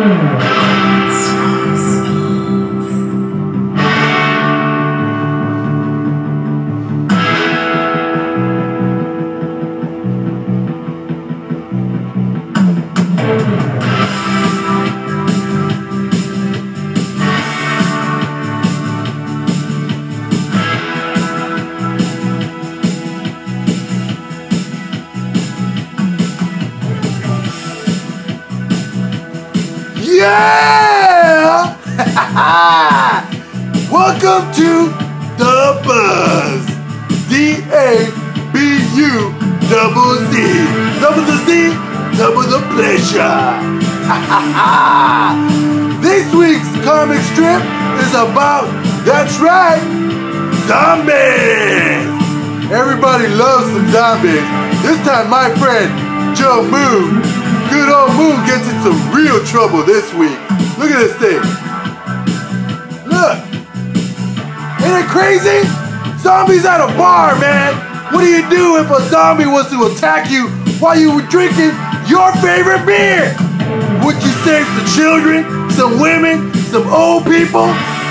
Boom. Yeah! Welcome to The Buzz. D A B U double Z. Double the Z, double the pleasure. this week's comic strip is about, that's right, zombies. Everybody loves some zombies. This time my friend Joe Moon good old Moon gets in some real trouble this week. Look at this thing. Look. Ain't it crazy? Zombies at a bar, man. What do you do if a zombie was to attack you while you were drinking your favorite beer? Would you save the children, some women, some old people?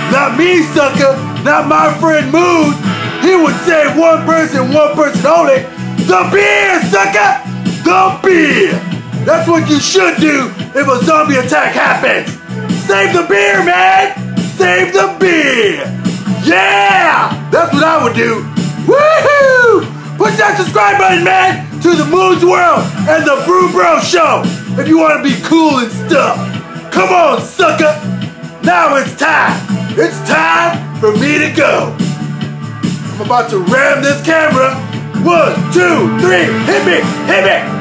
Not me, sucker. Not my friend Moon. He would save one person, one person only. The beer, sucker! The beer! That's what you should do if a zombie attack happens. Save the beer, man! Save the beer! Yeah! That's what I would do. Woohoo! Push that subscribe button, man, to the Moon's World and the Brew Bro Show if you want to be cool and stuff. Come on, sucker! Now it's time. It's time for me to go. I'm about to ram this camera. One, two, three, hit me, hit me!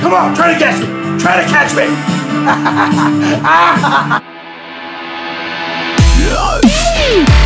Come on, try to catch me. Try to catch me.